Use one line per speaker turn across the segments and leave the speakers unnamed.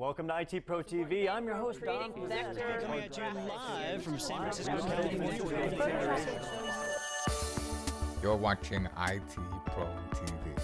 Welcome to IT Pro TV. I'm your host, Don.
Coming at you live from San Francisco, California.
You're watching IT Pro TV.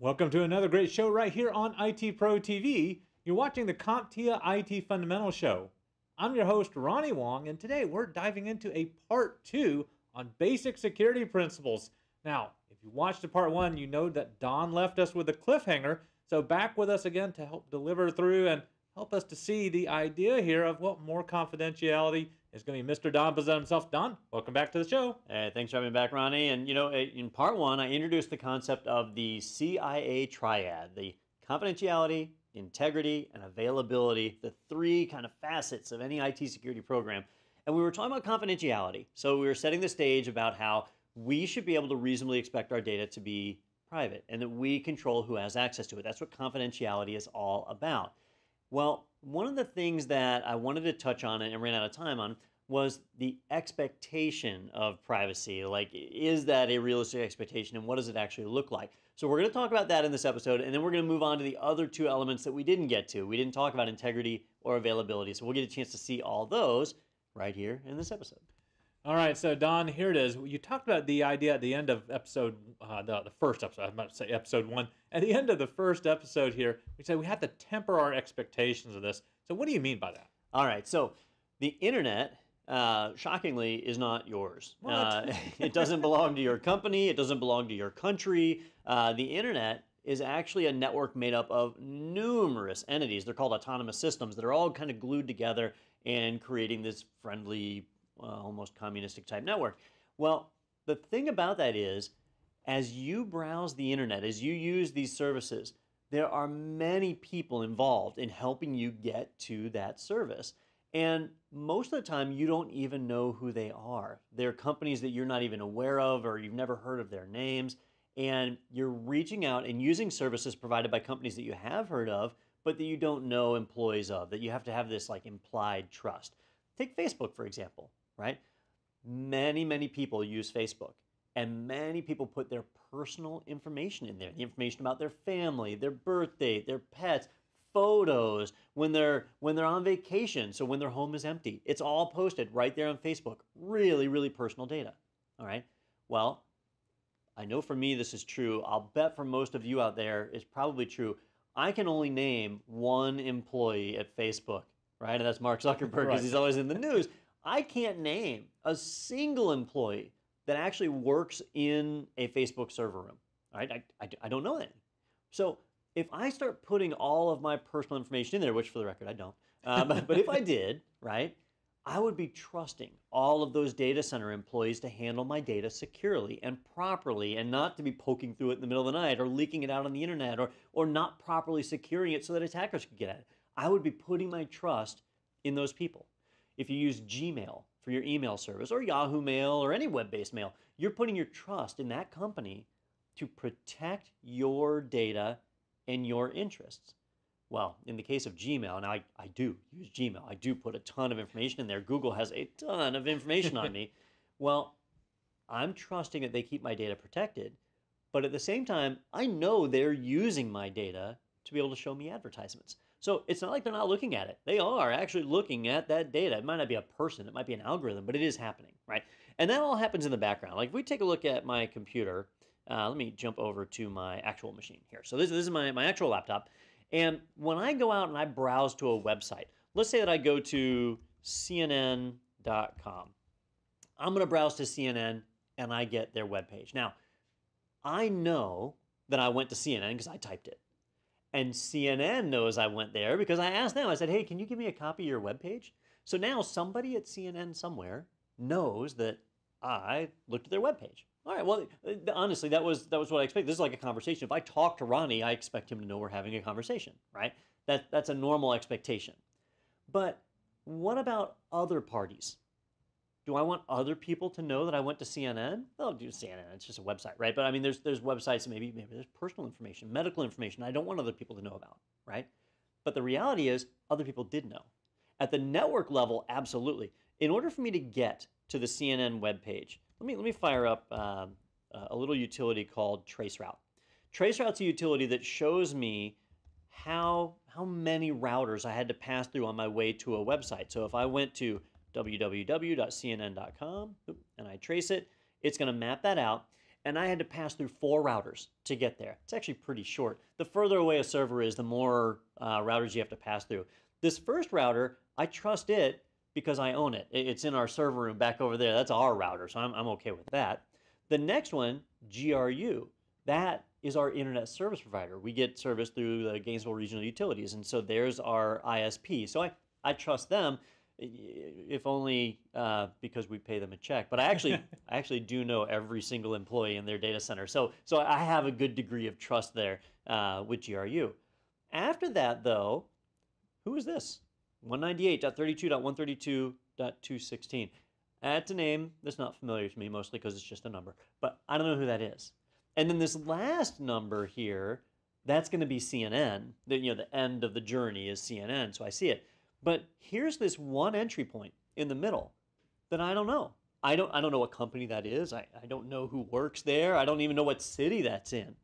Welcome to another great show right here on IT Pro TV. You're watching the CompTIA IT Fundamental Show. I'm your host, Ronnie Wong, and today we're diving into a part two on basic security principles. Now, if you watched the part one, you know that Don left us with a cliffhanger. So, back with us again to help deliver through and help us to see the idea here of what more confidentiality is going to be Mr. Don Pezet himself. Don, welcome back to the show.
Hey, thanks for having me back, Ronnie. And you know, eh, in part one, I introduced the concept of the CIA triad: the confidentiality, integrity, and availability, the three kind of facets of any IT security program. And we were talking about confidentiality. So we were setting the stage about how we should be able to reasonably expect our data to be private and that we control who has access to it. That's what confidentiality is all about. Well, one of the things that I wanted to touch on and ran out of time on was the expectation of privacy. Like, is that a realistic expectation and what does it actually look like? So, we're going to talk about that in this episode and then we're going to move on to the other two elements that we didn't get to. We didn't talk about integrity or availability. So, we'll get a chance to see all those right here in this episode.
All right, so Don, here it is. You talked about the idea at the end of episode, uh, the, the first episode, about to say episode one. At the end of the first episode here, we said we have to temper our expectations of this. So, what do you mean by that?
All right, so the internet, uh, shockingly, is not yours. Uh, it doesn't belong to your company, it doesn't belong to your country. Uh, the internet is actually a network made up of numerous entities. They're called autonomous systems that are all kind of glued together and creating this friendly uh, almost communistic type network. Well, the thing about that is, as you browse the internet, as you use these services, there are many people involved in helping you get to that service. And most of the time, you don't even know who they are. They're companies that you're not even aware of or you've never heard of their names. And you're reaching out and using services provided by companies that you have heard of, but that you don't know employees of, that you have to have this like implied trust. Take Facebook, for example right? Many, many people use Facebook, and many people put their personal information in there. The information about their family, their birthday, their pets, photos when they're when they're on vacation so when their home is empty. It's all posted right there on facebook. Really really personal data all right? Well i know for me this is true. I'll bet for most of you out there it's probably true. I can only name one employee at facebook right? And that's mark zuckerberg because
Right.
he's always in the news I can't name a single employee that actually works in a Facebook server room. Right? I, I, I don't know any. So if I start putting all of my personal information in there, which for the record I don't, um, but if I did, right, I would be trusting all of those data center employees to handle my data securely and properly and not to be poking through it in the middle of the night or leaking it out on the internet or, or not properly securing it so that attackers could get at it. I would be putting my trust in those people. If you use Gmail for your email service or Yahoo Mail or any web based mail, you're putting your trust in that company to protect your data and your interests. Well, in the case of Gmail, and I, I do use Gmail, I do put a ton of information in there. Google has a ton of information on me. Well, I'm trusting that they keep my data protected, but at the same time, I know they're using my data to be able to show me advertisements. So it's not like they're not looking at it. They are actually looking at that data. It might not be a person, it might be an algorithm, but it is happening, right? And that all happens in the background. Like if we take a look at my computer, uh, let me jump over to my actual machine here. So this, this is my, my actual laptop. And when I go out and I browse to a website, let's say that I go to CNN.com. I'm going to browse to CNN and I get their webpage. Now, I know that I went to CNN because I typed it. And CNN knows I went there because I asked them, I said, hey, can you give me a copy of your webpage? So now somebody at CNN somewhere knows that I looked at their webpage. All right, well, honestly, that was that was what I expected. This is like a conversation. If I talk to Ronnie, I expect him to know we're having a conversation, right? That that's a normal expectation. But what about other parties? Do I want other people to know that I went to CNN? Well, do CNN. It's just a website, right? But I mean, there's there's websites. Maybe maybe there's personal information, medical information. I don't want other people to know about, right? But the reality is, other people did know. At the network level, absolutely. In order for me to get to the CNN webpage, let me let me fire up um, a little utility called Traceroute. Traceroute's a utility that shows me how how many routers I had to pass through on my way to a website. So if I went to www.cnn.com and I trace it, it's going to map that out. And I had to pass through four routers to get there. It's actually pretty short. The further away a server is, the more uh, routers you have to pass through. This first router, I trust it because I own it. It's in our server room back over there. That's our router, so I'm, I'm okay with that. The next one, GRU, that is our internet service provider. We get service through the Gainesville Regional Utilities, and so there's our ISP. So I, I trust them if only uh, because we pay them a check. But I actually, I actually do know every single employee in their data center, so so I have a good degree of trust there uh, with GRU. After that, though, who is this? 198.32.132.216. That's a name that's not familiar to me, mostly because it's just a number. But I don't know who that is. And then this last number here, that's going to be CNN. The, you know, the end of the journey is CNN, so I see it. But here's this one entry point in the middle that I don't know. I don't I don't know what company that is. I, I don't know who works there. I don't even know what city that's in.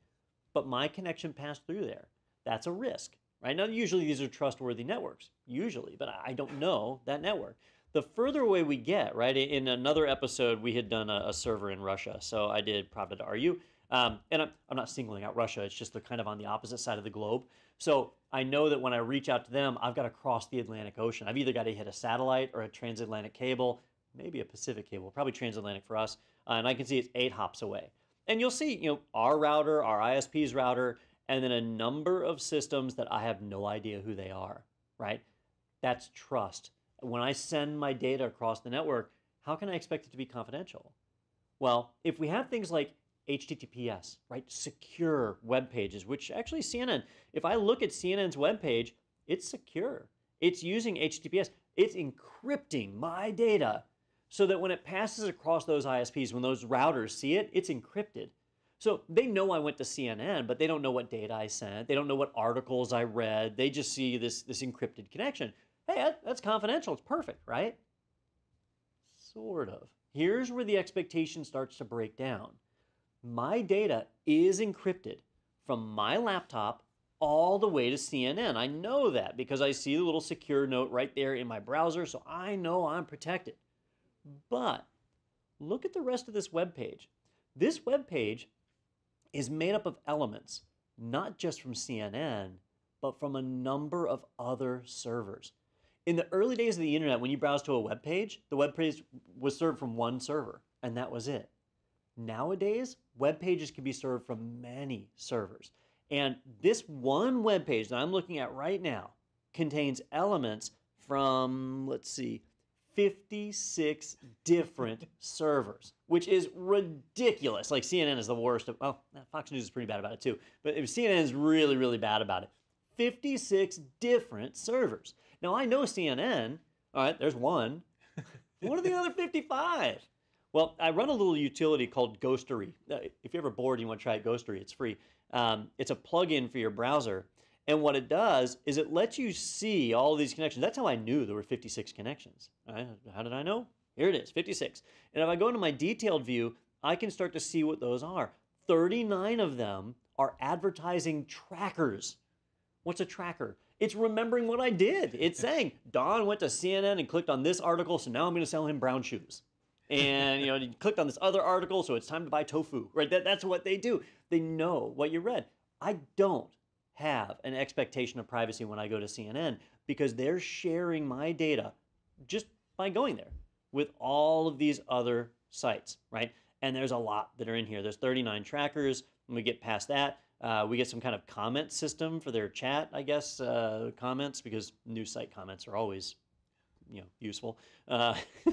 But my connection passed through there. That's a risk. Right? Now usually these are trustworthy networks, usually, but I don't know that network. The further away we get, right? In another episode, we had done a, a server in Russia. So I did Pravda.ru. Um, and I'm, I'm not singling out Russia, it's just they're kind of on the opposite side of the globe. So I know that when I reach out to them, I've got to cross the Atlantic Ocean. I've either got to hit a satellite or a transatlantic cable, maybe a Pacific cable, probably transatlantic for us. Uh, and I can see it's eight hops away. And you'll see, you know, our router, our ISP's router, and then a number of systems that I have no idea who they are, right? That's trust. When I send my data across the network, how can I expect it to be confidential? Well, if we have things like HTTPS, right? Secure web pages, which actually CNN, if I look at CNN's web page, it's secure. It's using HTTPS. It's encrypting my data so that when it passes across those ISPs, when those routers see it, it's encrypted. So they know I went to CNN, but they don't know what data I sent. They don't know what articles I read. They just see this, this encrypted connection. Hey, that's confidential. It's perfect, right? Sort of. Here's where the expectation starts to break down my data is encrypted from my laptop all the way to CNN. I know that because I see the little secure note right there in my browser, so I know I'm protected. But look at the rest of this web page. This web page is made up of elements, not just from CNN, but from a number of other servers. In the early days of the internet, when you browse to a web page, the web page was served from one server, and that was it. Nowadays, web pages can be served from many servers. And this one web page that I'm looking at right now contains elements from, let's see, 56 different servers, which is ridiculous. Like CNN is the worst. Of, well, Fox News is pretty bad about it too, but CNN is really, really bad about it. 56 different servers. Now I know CNN. All right, there's one. what are the other 55? Well, I run a little utility called Ghostery. Uh, if you're ever bored and you want to try Ghostery, it's free. Um, it's a plugin for your browser. And what it does is it lets you see all these connections. That's how I knew there were 56 connections. Right? How did I know? Here it is, 56. And if I go into my detailed view, I can start to see what those are. 39 of them are advertising trackers. What's a tracker? It's remembering what I did. It's saying, Don went to CNN and clicked on this article, so now I'm going to sell him brown shoes and you know you clicked on this other article so it's time to buy tofu right? That, that's what they do. They know what you read. I don't have an expectation of privacy when i go to cnn because they're sharing my data just by going there with all of these other sites right? And there's a lot that are in here. There's 39 trackers. When we get past that. Uh, we get some kind of comment system for their chat i guess uh, comments because news site comments are always you know useful. Uh,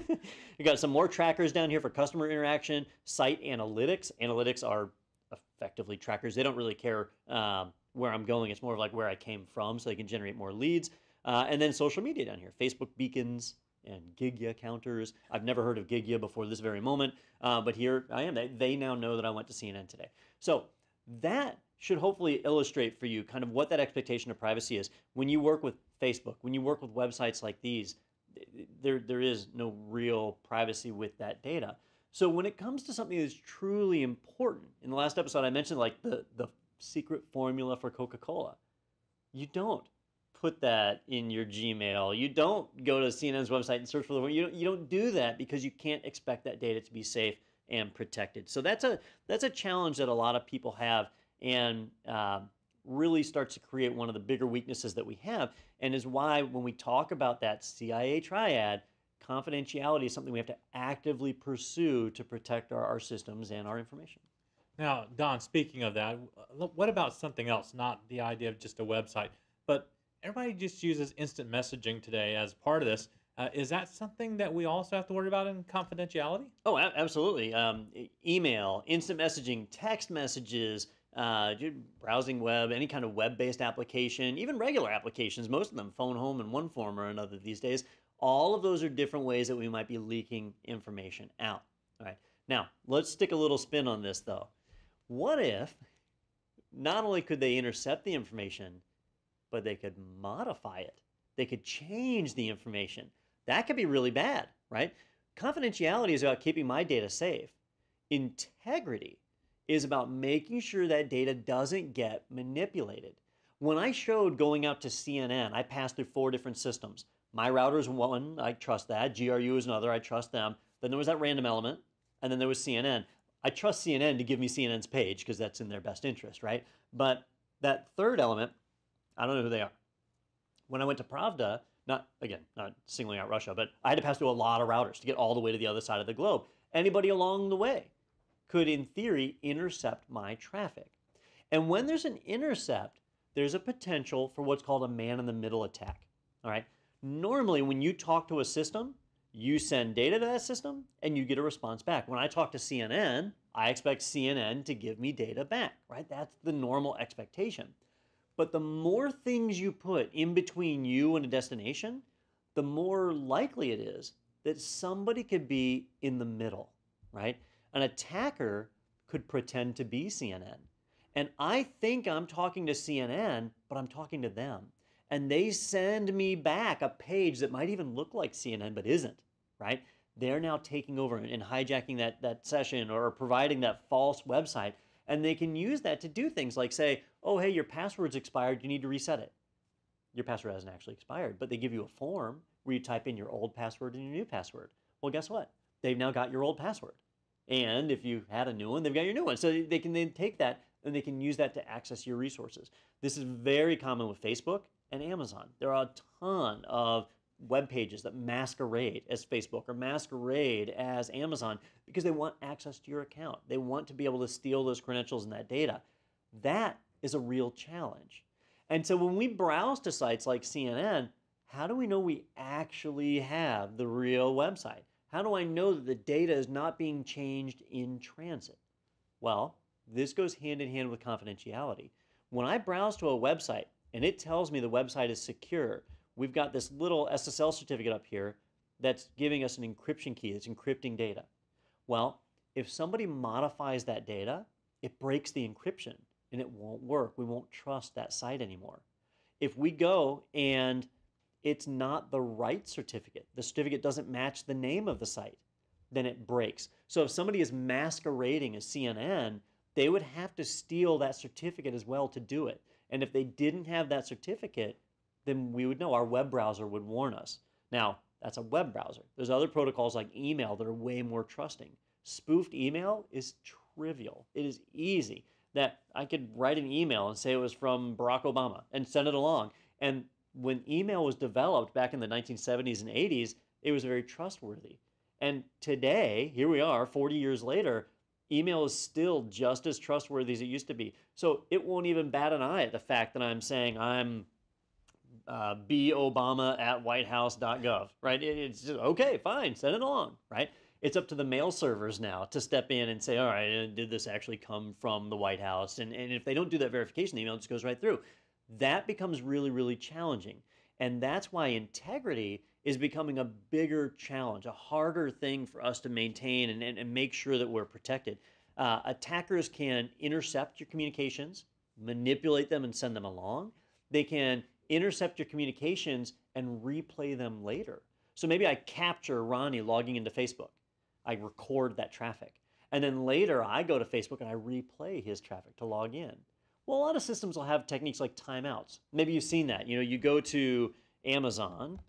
we got some more trackers down here for customer interaction, site analytics. Analytics are effectively trackers. They don't really care um, where I'm going. It's more of like where I came from, so they can generate more leads. Uh, and then social media down here, Facebook beacons and Gigya counters. I've never heard of Gigya before this very moment, uh, but here I am. They, they now know that I went to CNN today. So that should hopefully illustrate for you kind of what that expectation of privacy is when you work with Facebook, when you work with websites like these there there is no real privacy with that data. So when it comes to something that's truly important, in the last episode I mentioned like the the secret formula for Coca-Cola. You don't put that in your Gmail. You don't go to CNN's website and search for the you don't you don't do that because you can't expect that data to be safe and protected. So that's a that's a challenge that a lot of people have and uh, really starts to create one of the bigger weaknesses that we have and is why when we talk about that CIA triad, confidentiality is something we have to actively pursue to protect our, our systems and our information.
Now, Don, speaking of that, what about something else? Not the idea of just a website, but everybody just uses instant messaging today as part of this. Uh, is that something that we also have to worry about in confidentiality?
Oh, absolutely. Um, email, instant messaging, text messages, uh, browsing web, any kind of web-based application, even regular applications, most of them phone home in one form or another these days. All of those are different ways that we might be leaking information out. All right. Now, let's stick a little spin on this though. What if not only could they intercept the information, but they could modify it? They could change the information. That could be really bad, right? Confidentiality is about keeping my data safe. Integrity is about making sure that data doesn't get manipulated. When I showed going out to CNN, I passed through four different systems. My router is one, I trust that. GRU is another, I trust them. Then there was that random element, and then there was CNN. I trust CNN to give me CNN's page because that's in their best interest, right? But that third element, I don't know who they are. When I went to Pravda, not again, not singling out Russia, but I had to pass through a lot of routers to get all the way to the other side of the globe. Anybody along the way could, in theory, intercept my traffic. And when there's an intercept, there's a potential for what's called a man in the middle attack. All right. Normally, when you talk to a system, you send data to that system and you get a response back. When I talk to CNN, I expect CNN to give me data back, right? That's the normal expectation. But the more things you put in between you and a destination, the more likely it is that somebody could be in the middle, right? An attacker could pretend to be CNN. And I think I'm talking to CNN, but I'm talking to them. And they send me back a page that might even look like CNN, but isn't, right? They're now taking over and hijacking that, that session or providing that false website and they can use that to do things like say, oh, hey, your password's expired, you need to reset it. Your password hasn't actually expired, but they give you a form where you type in your old password and your new password. Well, guess what? They've now got your old password. And if you had a new one, they've got your new one. So they can then take that and they can use that to access your resources. This is very common with Facebook and Amazon. There are a ton of web pages that masquerade as Facebook or masquerade as Amazon because they want access to your account. They want to be able to steal those credentials and that data. That is a real challenge. And so when we browse to sites like CNN, how do we know we actually have the real website? How do I know that the data is not being changed in transit? Well, this goes hand in hand with confidentiality. When I browse to a website and it tells me the website is secure, we've got this little SSL certificate up here that's giving us an encryption key that's encrypting data. Well, if somebody modifies that data, it breaks the encryption and it won't work. We won't trust that site anymore. If we go and it's not the right certificate, the certificate doesn't match the name of the site, then it breaks. So if somebody is masquerading as CNN, they would have to steal that certificate as well to do it. And if they didn't have that certificate, then we would know our web browser would warn us. Now, that's a web browser. There's other protocols like email that are way more trusting. Spoofed email is trivial. It is easy that I could write an email and say it was from Barack Obama and send it along. And when email was developed back in the 1970s and 80s, it was very trustworthy. And today, here we are, 40 years later, email is still just as trustworthy as it used to be. So it won't even bat an eye at the fact that I'm saying I'm uh, Obama at whitehouse.gov, right? It's just, okay, fine, send it along, right? It's up to the mail servers now to step in and say, all right, uh, did this actually come from the White House? And, and if they don't do that verification, the email just goes right through. That becomes really, really challenging. And that's why integrity is becoming a bigger challenge, a harder thing for us to maintain and, and, and make sure that we're protected. Uh, attackers can intercept your communications, manipulate them, and send them along. They can intercept your communications and replay them later. So maybe I capture Ronnie logging into Facebook. I record that traffic. And then later I go to Facebook and I replay his traffic to log in. Well, a lot of systems will have techniques like timeouts. Maybe you've seen that. You know, you go to Amazon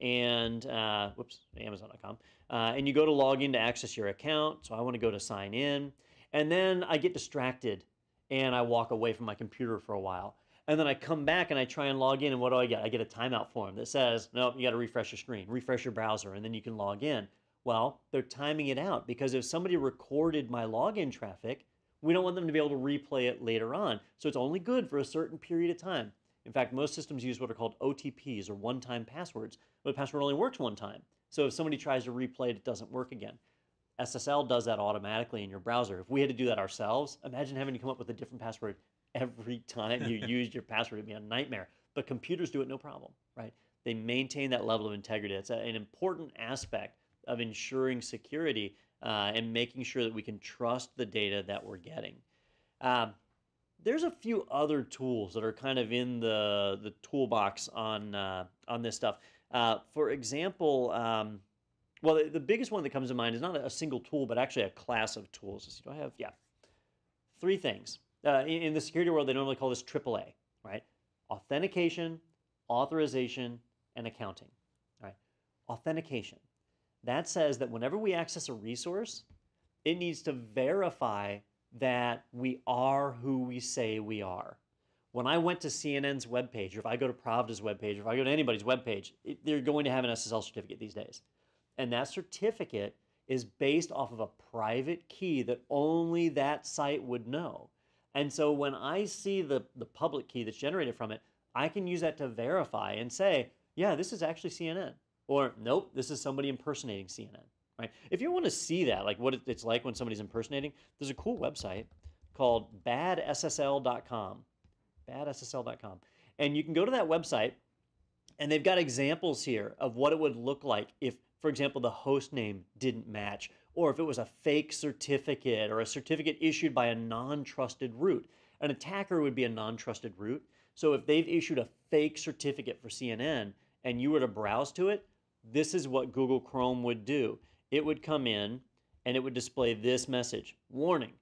and uh, whoops, Amazon.com, uh, and you go to log in to access your account. So I want to go to sign in, and then I get distracted and I walk away from my computer for a while. And then I come back and I try and log in, and what do I get? I get a timeout form that says, nope, you got to refresh your screen, refresh your browser, and then you can log in. Well, they're timing it out because if somebody recorded my login traffic, we don't want them to be able to replay it later on. So it's only good for a certain period of time. In fact, most systems use what are called OTPs or one time passwords, but the password only works one time. So if somebody tries to replay it, it doesn't work again. SSL does that automatically in your browser. If we had to do that ourselves, imagine having to come up with a different password every time you used your password. It'd be a nightmare. But computers do it no problem, right? They maintain that level of integrity. It's an important aspect of ensuring security uh, and making sure that we can trust the data that we're getting. Um, there's a few other tools that are kind of in the the toolbox on uh, on this stuff. Uh, for example, um, well, the, the, biggest one that comes to mind is not a single tool, but actually a class of tools. Do I have yeah, three things. Uh, in, in the security world, they normally call this AAA, right? Authentication, authorization, and accounting. Right? Authentication. That says that whenever we access a resource, it needs to verify that we are who we say we are. When I went to CNN's webpage, or if I go to Pravda's webpage, or if I go to anybody's webpage, it, they're going to have an SSL certificate these days. And that certificate is based off of a private key that only that site would know. And so when I see the, the public key that's generated from it, I can use that to verify and say, yeah, this is actually CNN. Or, nope, this is somebody impersonating CNN right? If you want to see that, like what it's like when somebody's impersonating, there's a cool website called badssl.com. Badssl.com. And you can go to that website and they've got examples here of what it would look like if, for example, the host name didn't match, or if it was a fake certificate or a certificate issued by a non trusted root. An attacker would be a non trusted root. So if they've issued a fake certificate for CNN and you were to browse to it, this is what Google Chrome would do it would come in and it would display this message Warning,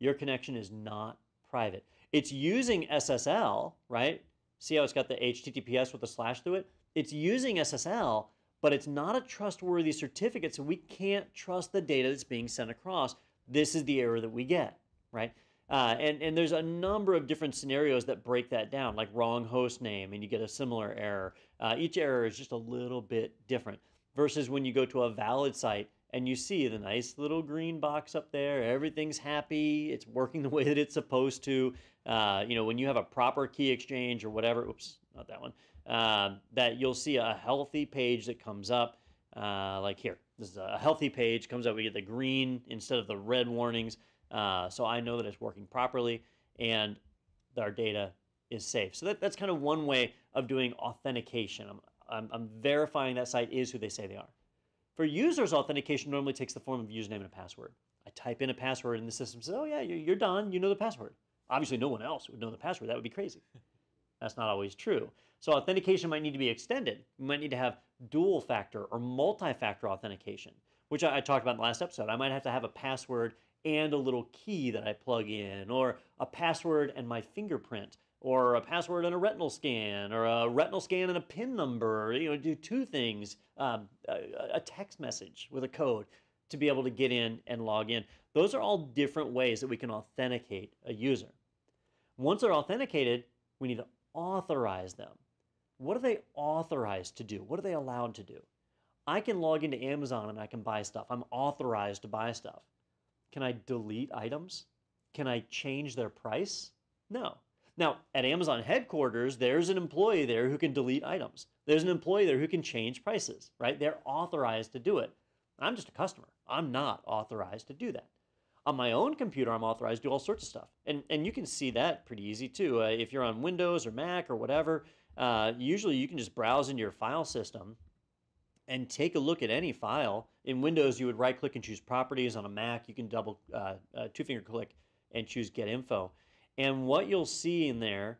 your connection is not private. It's using SSL, right? See how it's got the HTTPS with a slash through it? It's using SSL, but it's not a trustworthy certificate, so we can't trust the data that's being sent across. This is the error that we get, right? Uh, and, and there's a number of different scenarios that break that down, like wrong host name, and you get a similar error. Uh, each error is just a little bit different versus when you go to a valid site and you see the nice little green box up there everything's happy it's working the way that it's supposed to uh, you know when you have a proper key exchange or whatever oops not that one uh, that you'll see a healthy page that comes up uh, like here this is a healthy page comes up we get the green instead of the red warnings uh, so i know that it's working properly and our data is safe so that, that's kind of one way of doing authentication I'm, I'm, I'm verifying that site is who they say they are. For users, authentication normally takes the form of username and a password. I type in a password and the system says, oh yeah, you're done, you know the password. Obviously no one else would know the password, that would be crazy. That's not always true. So authentication might need to be extended. You might need to have dual factor or multi-factor authentication, which I, I talked about in the last episode. I might have to have a password and a little key that I plug in, or a password and my fingerprint, or a password and a retinal scan, or a retinal scan and a PIN number. You know, do two things: um, a, a text message with a code to be able to get in and log in. Those are all different ways that we can authenticate a user. Once they're authenticated, we need to authorize them. What are they authorized to do? What are they allowed to do? I can log into Amazon and I can buy stuff. I'm authorized to buy stuff. Can I delete items? Can I change their price? No. Now, at Amazon headquarters, there's an employee there who can delete items. There's an employee there who can change prices, right? They're authorized to do it. I'm just a customer. I'm not authorized to do that. On my own computer, I'm authorized to do all sorts of stuff. And, and you can see that pretty easy too. Uh, if you're on Windows or Mac or whatever, uh, usually you can just browse into your file system and take a look at any file. In Windows, you would right click and choose properties. On a Mac, you can double uh, uh two finger click and choose get info. And what you'll see in there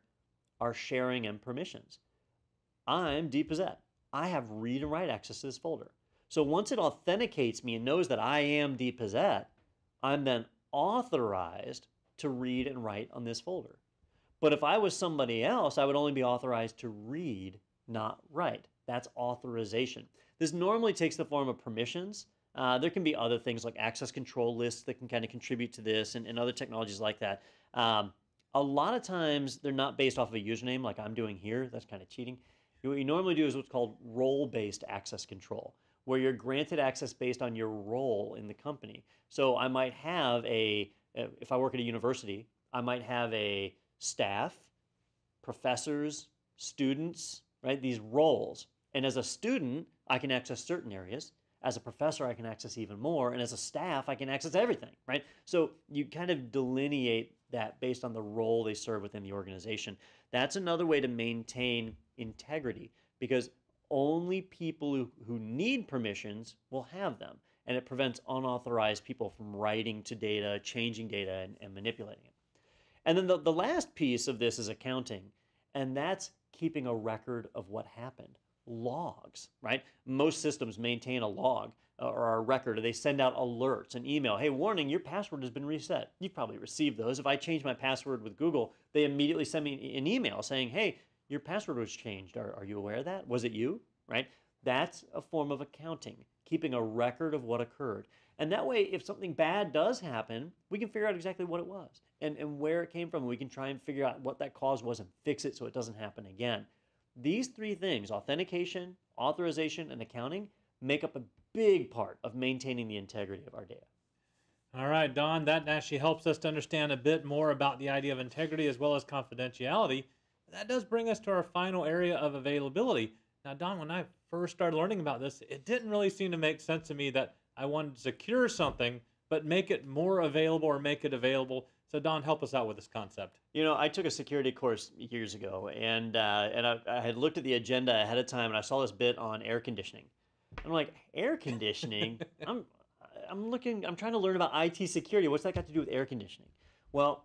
are sharing and permissions. I'm DPezet. I have read and write access to this folder. So once it authenticates me and knows that I am DPezet, I'm then authorized to read and write on this folder. But if I was somebody else, I would only be authorized to read, not write. That's authorization. This normally takes the form of permissions. Uh, there can be other things like access control lists that can kind of contribute to this and, and other technologies like that. Um, a lot of times they're not based off of a username like I'm doing here. That's kind of cheating. What you normally do is what's called role based access control, where you're granted access based on your role in the company. So I might have a, uh, if I work at a university, I might have a staff, professors, students, right? These roles. And as a student, I can access certain areas. As a professor, I can access even more. And as a staff, I can access everything, right? So you kind of delineate that based on the role they serve within the organization. That's another way to maintain integrity because only people who, who need permissions will have them. And it prevents unauthorized people from writing to data, changing data, and, and manipulating it. And then the, the last piece of this is accounting, and that's keeping a record of what happened. Logs, right? Most systems maintain a log or a record, or they send out alerts, an email. Hey, warning, your password has been reset. You've probably received those. If I change my password with Google, they immediately send me an email saying, hey, your password was changed. Are, are you aware of that? Was it you? Right? That's a form of accounting, keeping a record of what occurred. And that way, if something bad does happen, we can figure out exactly what it was and, and where it came from. We can try and figure out what that cause was and fix it so it doesn't happen again. These three things authentication, authorization, and accounting make up a big part of maintaining the integrity of our data.
All right, Don, that actually helps us to understand a bit more about the idea of integrity as well as confidentiality. That does bring us to our final area of availability. Now, Don, when I first started learning about this, it didn't really seem to make sense to me that I wanted to secure something, but make it more available or make it available. So, Don, help us out with this concept.
You know, I took a security course years ago, and uh, and I, I, had looked at the agenda ahead of time, and I saw this bit on air conditioning. I'm like, air conditioning? I'm I'm looking. I'm trying to learn about IT security. What's that got to do with air conditioning? Well,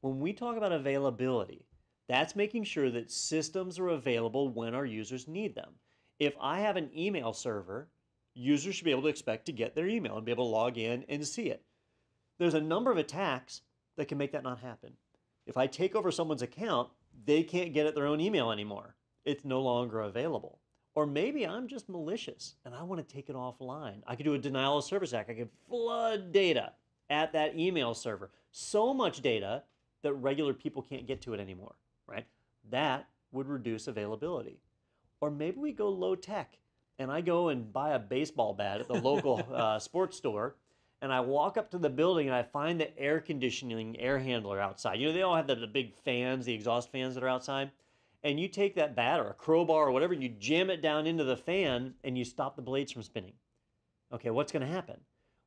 when we talk about availability, that's making sure that systems are available when our users need them. If I have an email server users should be able to expect to get their email and be able to log in and see it. There's a number of attacks that can make that not happen. If I take over someone's account, they can't get at their own email anymore. It's no longer available. Or maybe I'm just malicious and I want to take it offline. I could do a denial of service act. I could flood data at that email server. So much data that regular people can't get to it anymore, right? That would reduce availability. Or maybe we go low tech and I go and buy a baseball bat at the local uh, sports store, and I walk up to the building and I find the air conditioning air handler outside. You know, they all have the, the big fans, the exhaust fans that are outside. And you take that bat or a crowbar or whatever, and you jam it down into the fan and you stop the blades from spinning. Okay, what's going to happen?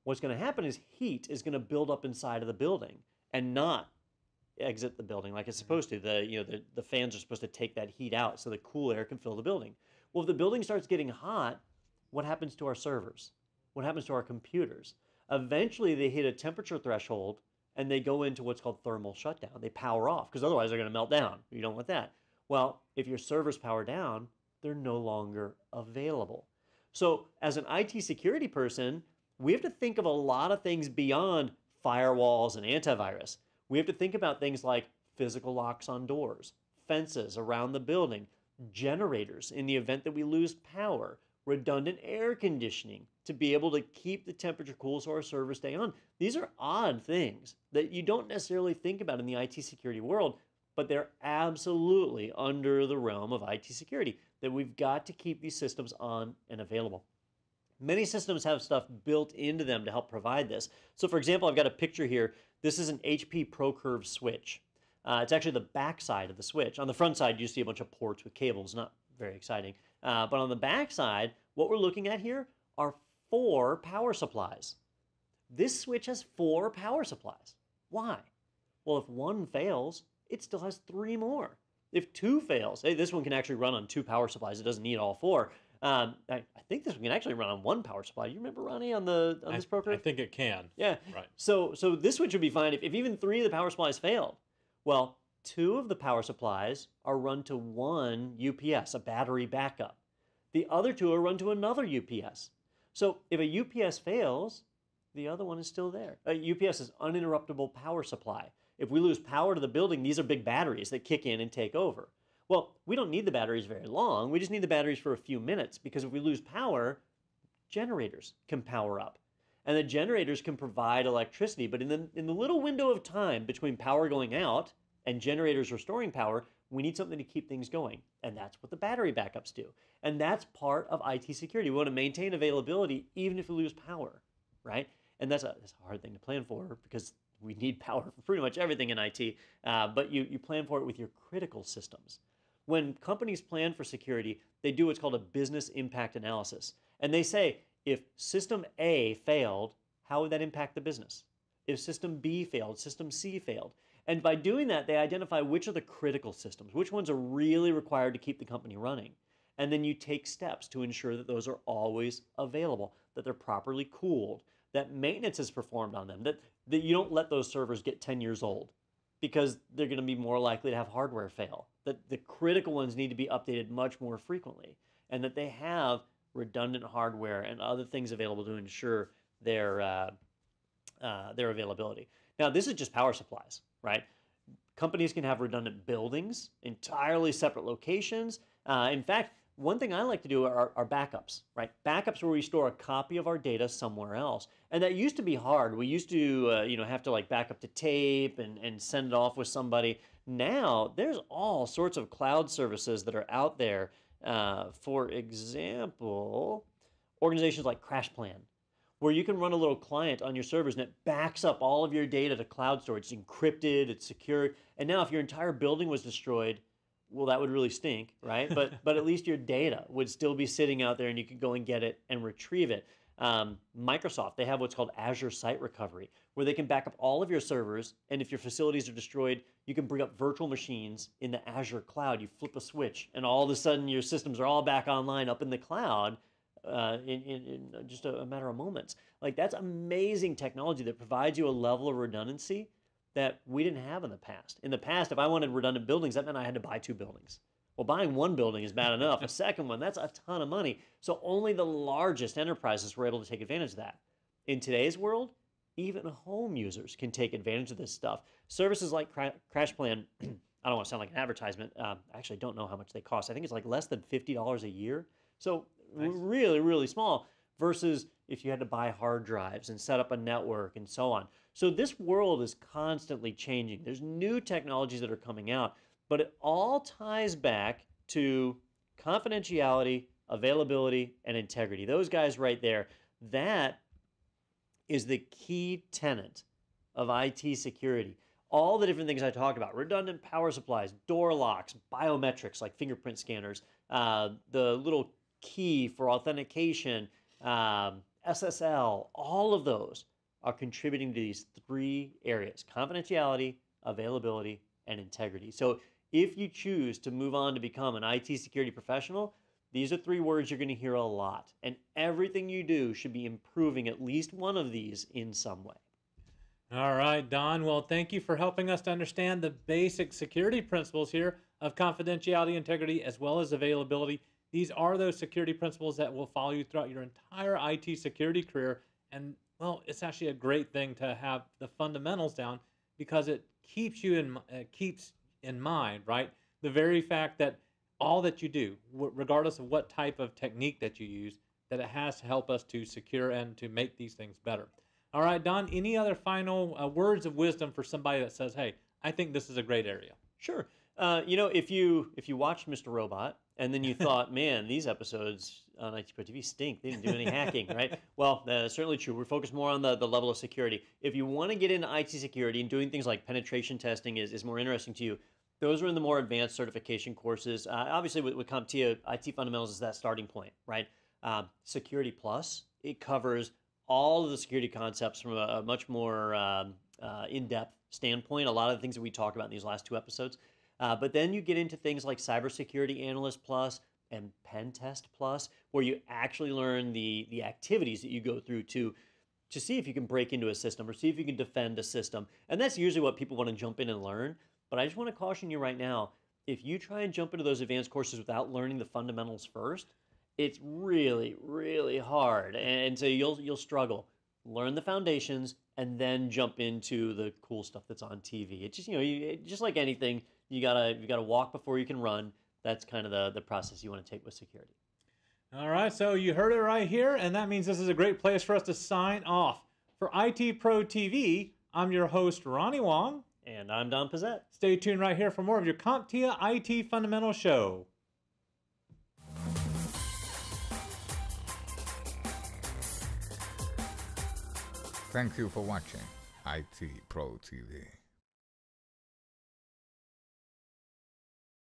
What's going to happen is heat is going to build up inside of the building and not exit the building like it's mm-hmm. supposed to. The you know the, the fans are supposed to take that heat out so the cool air can fill the building. Well, if the building starts getting hot, what happens to our servers? What happens to our computers? Eventually, they hit a temperature threshold and they go into what's called thermal shutdown. They power off because otherwise they're going to melt down. You don't want that. Well, if your servers power down, they're no longer available. So, as an IT security person, we have to think of a lot of things beyond firewalls and antivirus. We have to think about things like physical locks on doors, fences around the building, generators in the event that we lose power, redundant air conditioning to be able to keep the temperature cool so our servers stay on. These are odd things that you don't necessarily think about in the IT security world, but they're absolutely under the realm of IT security that we've got to keep these systems on and available. Many systems have stuff built into them to help provide this. So for example, I've got a picture here. This is an HP ProCurve switch. Uh, it's actually the back side of the switch. On the front side, you see a bunch of ports with cables, not very exciting. Uh, but on the back side, what we're looking at here are four power supplies. This switch has four power supplies. Why? Well, if one fails, it still has three more. If two fails, hey, this one can actually run on two power supplies. It doesn't need all four. Um, I, I, think this one can actually run on one power supply. You remember Ronnie on the on this program?
I think it can.
Yeah.
Right.
So so this switch would be fine if, if even three of the power supplies failed. Well, two of the power supplies are run to one UPS, a battery backup. The other two are run to another UPS. So if a UPS fails, the other one is still there. A UPS is uninterruptible power supply. If we lose power to the building, these are big batteries that kick in and take over. Well, we don't need the batteries very long. We just need the batteries for a few minutes because if we lose power, generators can power up. And the generators can provide electricity. But in the, in the little window of time between power going out and generators restoring power, we need something to keep things going. And that's what the battery backups do. And that's part of IT security. We want to maintain availability even if we lose power, right? And that's a, that's a hard thing to plan for because we need power for pretty much everything in IT. Uh, but you, you plan for it with your critical systems. When companies plan for security, they do what's called a business impact analysis. And they say, if system A failed, how would that impact the business? If system B failed, system C failed. And by doing that, they identify which are the critical systems, which ones are really required to keep the company running. And then you take steps to ensure that those are always available, that they're properly cooled, that maintenance is performed on them, that, that you don't let those servers get 10 years old because they're going to be more likely to have hardware fail, that the critical ones need to be updated much more frequently, and that they have redundant hardware and other things available to ensure their, uh, uh, their availability. Now, this is just power supplies right? Companies can have redundant buildings, entirely separate locations. Uh, in fact, one thing I like to do are, are, backups, right? Backups where we store a copy of our data somewhere else. And that used to be hard. We used to, uh, you know, have to like back up to tape and, and send it off with somebody. Now, there's all sorts of cloud services that are out there. Uh, for example, organizations like CrashPlan, where you can run a little client on your servers and it backs up all of your data to cloud storage. It's encrypted, it's secured. And now if your entire building was destroyed, well, that would really stink, right? But but at least your data would still be sitting out there, and you could go and get it and retrieve it. Um, Microsoft, they have what's called Azure Site Recovery, where they can back up all of your servers, and if your facilities are destroyed, you can bring up virtual machines in the Azure cloud. You flip a switch, and all of a sudden your systems are all back online up in the cloud, uh, in, in, in, just a, a, matter of moments. Like that's amazing technology that provides you a level of redundancy that we didn't have in the past. In the past, if I wanted redundant buildings, that meant I had to buy two buildings. Well, buying one building is bad enough. A second one, that's a ton of money. So only the largest enterprises were able to take advantage of that. In today's world, even home users can take advantage of this stuff. Services like Cra- CrashPlan, I don't want to sound like an advertisement. Um, I actually don't know how much they cost. I think it's like less than $50 a year. So nice. really, really small versus if you had to buy hard drives and set up a network and so on. So this world is constantly changing. There's new technologies that are coming out, but it all ties back to confidentiality, availability, and integrity. Those guys right there, that is the key tenant of IT security. All the different things I talked about redundant power supplies, door locks, biometrics like fingerprint scanners, uh, the little key for authentication, um, SSL, all of those are contributing to these three areas confidentiality, availability, and integrity. So if you choose to move on to become an IT security professional, these are three words you're going to hear a lot. And everything you do should be improving at least one of these in some way.
All right, Don. Well, thank you for helping us to understand the basic security principles here of confidentiality, integrity, as well as availability. These are those security principles that will follow you throughout your entire IT security career. And well, it's actually a great thing to have the fundamentals down because it keeps you in keeps in mind, right? The very fact that all that you do, regardless of what type of technique that you use, that it has to help us to secure and to make these things better. All right, Don, any other final uh, words of wisdom for somebody that says, "Hey, I think this is a great area"?
Sure. Uh, you know, if you if you watched Mr. Robot and then you thought, man, these episodes on IT Pro TV stink. They didn't do any hacking, right? Well, that's certainly true. We're focused more on the, the level of security. If you want to get into IT security and doing things like penetration testing is, is more interesting to you, those are in the more advanced certification courses. Uh, obviously, with, with CompTIA, IT Fundamentals is that starting point, right? Uh, security Plus, it covers all of the security concepts from a, a much more um, uh, in-depth standpoint. A lot of the things that we talk about in these last two episodes. Uh, but then you get into things like Cybersecurity Analyst Plus and Pen Test Plus, where you actually learn the the activities that you go through to to see if you can break into a system or see if you can defend a system. And that's usually what people want to jump in and learn. But I just want to caution you right now: if you try and jump into those advanced courses without learning the fundamentals first, it's really really hard, and so you'll you'll struggle. learn the foundations, and then jump into the cool stuff that's on TV. It's just you know, you, just like anything, you gotta you gotta walk before you can run. That's kind of the the process you want to take with security.
All right, so you heard it right here, and that means this is a great place for us to sign off. For IT Pro TV, I'm your host, Ronnie Wong.
And I'm Don Pezet.
Stay tuned right here for more of your CompTIA IT Fundamental Show.
Thank you for watching IT Pro TV.